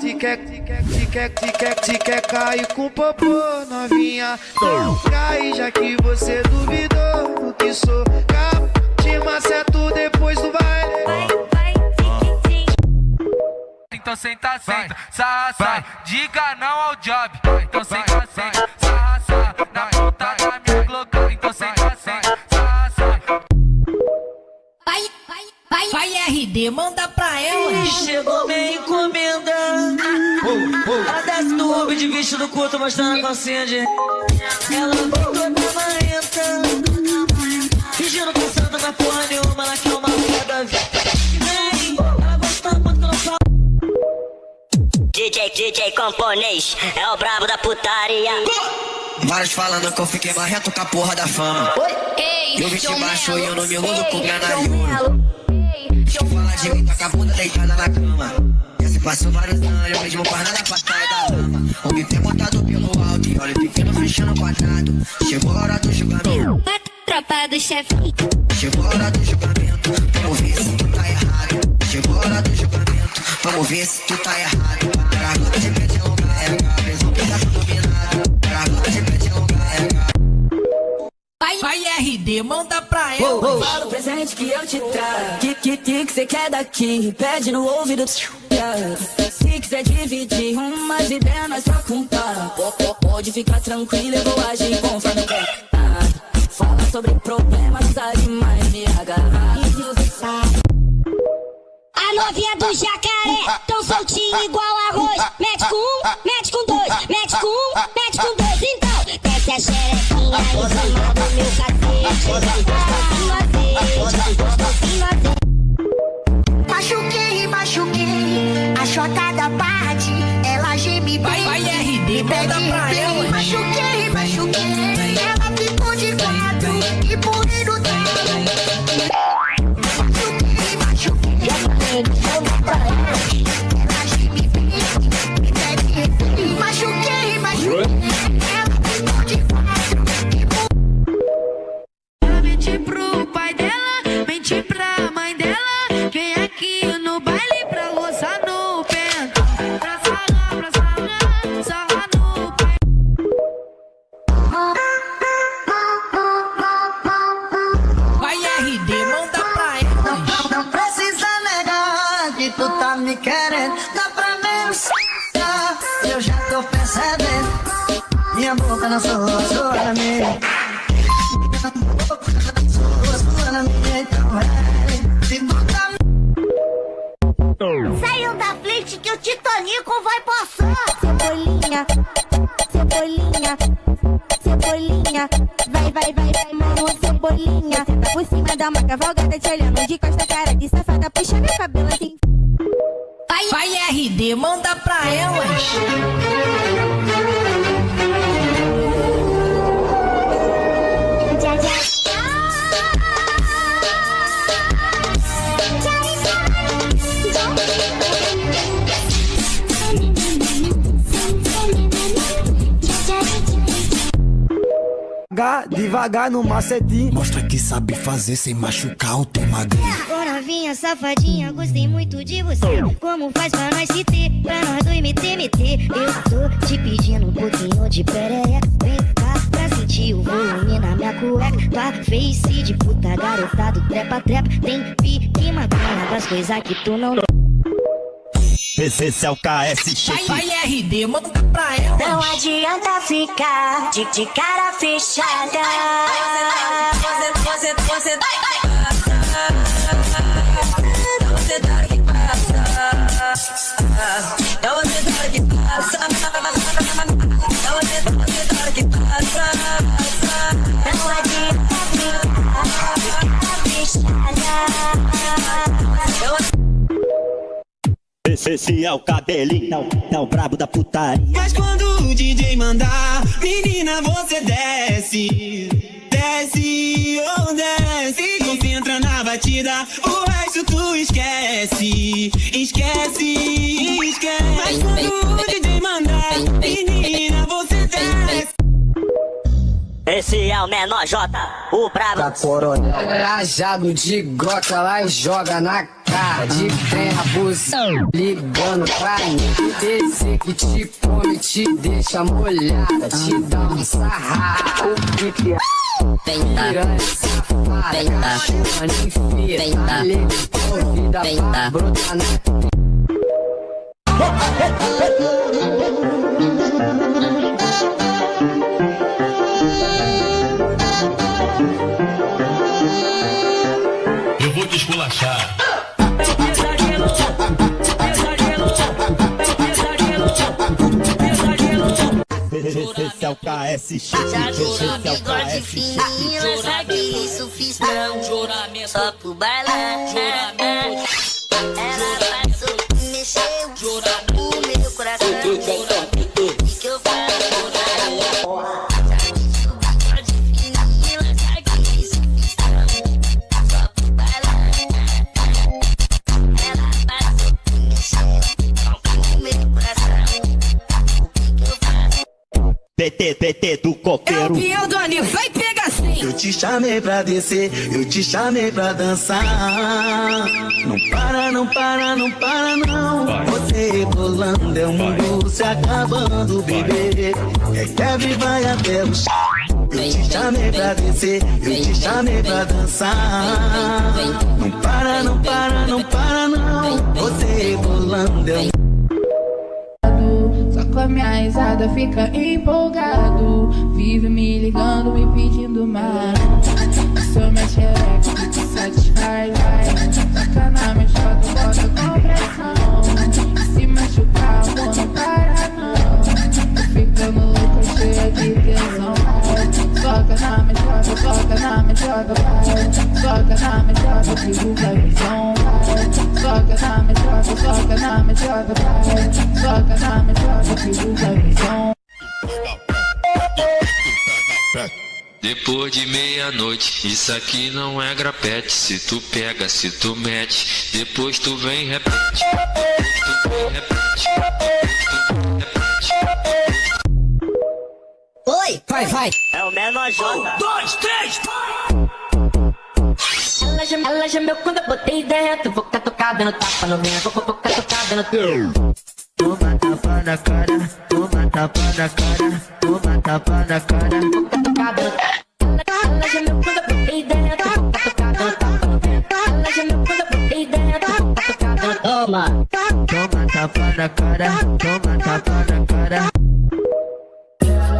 Se quer, se quer cair com popô novinha Não cai já que você duvidou do que sou Cap, te maceto depois do baile Vai, vai. Então senta, senta, sarra, sai. Diga não ao job. Então senta, senta, sarra, sai. Na ponta da minha Glock. Então senta, RD, manda pra ela. Chegou minha encomenda. Ela desce no Uber de vestido curto, mostrando a calcinha de. Ela vem toda marrenta. Fingindo que santa na porra nenhuma, ela quer uma mulher da vida. DJ, DJ camponês, é o brabo da putaria. Vários falando que eu fiquei marreto com a porra da fama. Ei, Eu vim de baixo e eu não me enrolo com Ei, grana Fala de mim, tá com a bunda deitada na cama. Já se passou vários anos, mesmo nada pra trás da lama. O bife é montado pelo alto e olha o pequeno fechando o quadrado. Chegou a hora do julgamento, Tropa do chefe. chegou a hora do julgamento. Vamos ver se tu tá errado. Chegou a hora do julgamento, vamos ver se tu tá errado. RD, manda pra ela. Fala o presente que eu te trago. Que que que que cê quer daqui? Pede no ouvido. Se quiser dividir umas ideias, nós troca um. Po- po- Pode ficar tranquilo, eu vou agir conforme quer. Ah, Fala sobre problemas, sabe mais me agarrar. E se você sabe. A novinha do jacaré, tão soltinha igual arroz. Mete com um, mete com dois, mete com um, mete com dois. Então, desce a xerequinha em cima tu tá me querendo. Dá pra negociar, eu já tô percebendo. Minha boca na sua, sua na minha. Sua, sua na minha, então é. Se tá Saiu da frente que o Titanico vai passar. Cebolinha, cebolinha, cebolinha. Vai, vai, vai, vai, mano, cebolinha. Senta por cima da uma cavalgada, te olhando de costa, cara de safada. Puxa meu cabelo assim. Vai, RD, manda pra elas. Devagar, no macetinho. Mostra que sabe fazer sem machucar o teu magrinho. Ô novinha safadinha, gostei muito de você. Como faz pra nós se ter, pra nós dois meter, meter? Eu tô te pedindo um pouquinho de perereca. Vem cá pra sentir o volume na minha cueca. Tua face de puta garotado, trepa, trepa. Tem pique maconha das coisas que tu não Esse é o KS Vai, vai, RD, manda pra elas. Não adianta ficar de, de cara fechada. Esse é o cabelinho, é o brabo da putaria. Mas quando o DJ mandar, menina, você desce. Desce, oh, desce. Concentra na batida, o resto tu esquece. Esquece, esquece. Mas quando o DJ mandar, menina, você desce. Esse é o menor J, o brabo. Coronel rajado de grota lá e joga na cara de terra ligando pra mim. Descer que te come, te deixa molhada, te dá um sarrafo. Lê convida pra brotar na Eu vou te esculachar. Esse é o Bigode fininho, não sabe isso, fiz não. Só pro bailar. Ela passou, mexeu o PT, PT do coqueiro. Pião do Anil, vai pegar sim. Eu te chamei pra descer, eu te chamei pra dançar. Não para, não para, não para, não. Você rebolando, é o mundo se acabando, bebê. É Kevin vai até o chão. Eu te chamei pra descer, eu te chamei pra dançar. Não para, não para, não para, não. Você rebolando, é o Só com a minha risada fica empolgado. Vive me ligando, me pedindo mais. Sou minha xereca, satisfaz, vai. Toca na minha chota, bota Depois de meia-noite, isso aqui não é grapete. Se tu pega, se tu mete, depois tu vem repete. Depois tu vem repete. Oi, vai, vai. É o menor J. Um, dois, três, Ela já, ela já meu quando eu botei dentro. Vou catucada no tapa no vento. Vou, vou catucada no teu. Toma tapa na cara, toma tapa na cara, toma tapa na cara. No Ela já meu quando eu botei dentro. No vento. Ela já meu quando eu botei dentro. Catucada no Toma, toma tapa na cara, toma tapa na cara.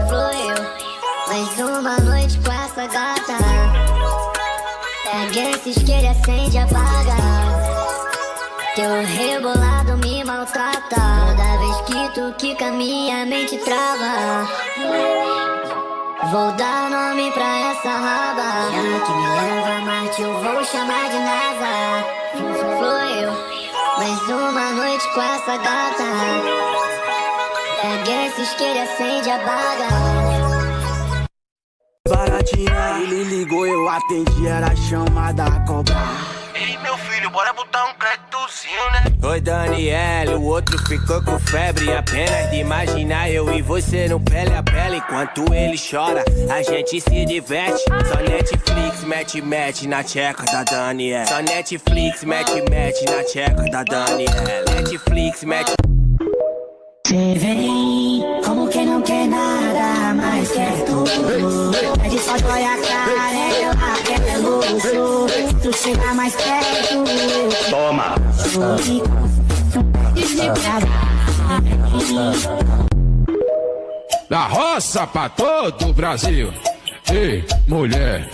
Foi eu, mais uma noite com essa gata. Pega esse isqueiro e acende e apaga. Teu rebolado me maltrata. Toda vez que tu quica, minha mente trava. Vou dar nome pra essa raba. Já que me leva a Marte, eu vou chamar de NASA. Foi eu, mais uma noite com essa gata. Pega esse isqueiro e acende e apaga. Baratinha, ele ligou, eu atendi, era chamada a cobrar. Ei, meu filho, bora botar um né? Oi, Daniel, o outro ficou com febre. Apenas de imaginar eu e você no pele a pele. Enquanto ele chora, a gente se diverte. Só Netflix, mete, mete na tcheca da Daniel. Só Netflix, mete, mete na tcheca da Daniel. Netflix, mete. Cê vem como quem não quer nada, mas quer tudo. Pede só joia cara, ela quer luxo. Se tu chegar mais perto, eu Toma. Da roça pra todo o Brasil. Ei, mulher,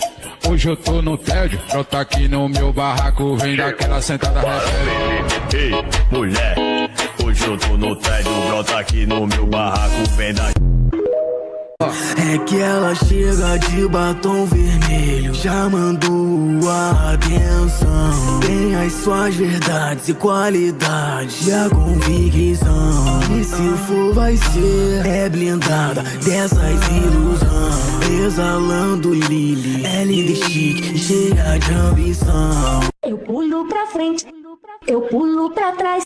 hoje eu tô no tédio. Brota aqui no meu barraco, vem daquela sentada rebelde. Ei, mulher, hoje eu tô no tédio, brota aqui no meu barraco, vem da. É que ela chega de batom vermelho, chamando a atenção. Tem as suas verdades e qualidades e a convicção. E se for, vai ser é blindada dessas ilusões. Exalando Lily, é linda e chique, cheia de ambição. Eu pulo pra frente, eu pulo pra trás.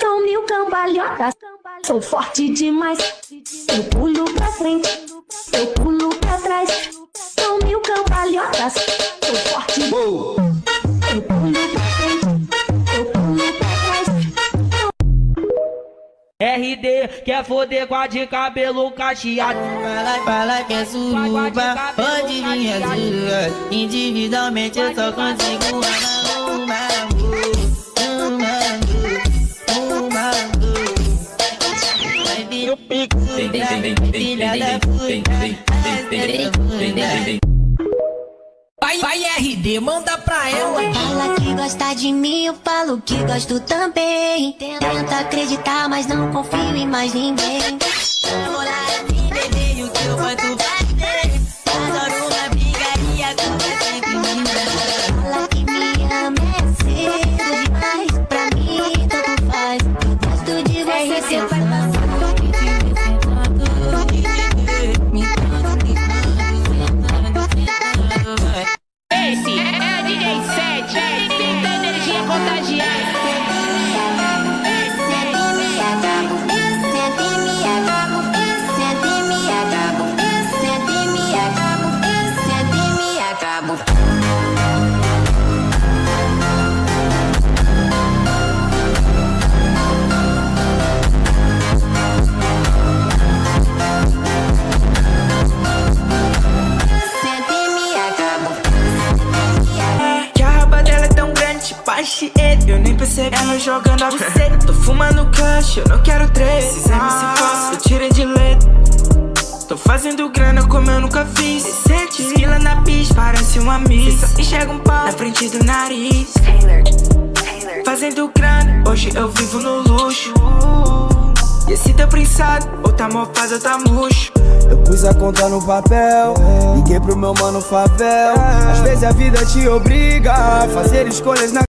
São mil cambalhotas, sou forte demais. Eu pulo pra frente, eu pulo pra trás. São mil cambalhotas, sou forte. Uou. Eu pulo pra frente, eu pulo pra trás. RD quer foder com a de cabelo cacheado. Fala, fala que é suruba, pode vir azul. Individualmente eu só consigo amar. Filha da puta. Vai, vai RD, manda pra ela. Fala que gosta de mim, eu falo que gosto também. Tenta acreditar, mas não confio em mais ninguém. Vou lá, bebê, e o que eu posso jogando a buceta Tô fumando cash, eu não quero três Esses MC falsos, eu tirei de letra. Tô fazendo grana como eu nunca fiz. Sente. Esquila na pista, parece um amigo Cê só enxerga um pau na frente do nariz. Fazendo grana, hoje eu vivo no luxo. E esse teu prensado, ou tá mofado ou tá murcho. Eu pus a conta no papel, liguei pro meu mano Favel. Às vezes a vida te obriga a fazer escolhas na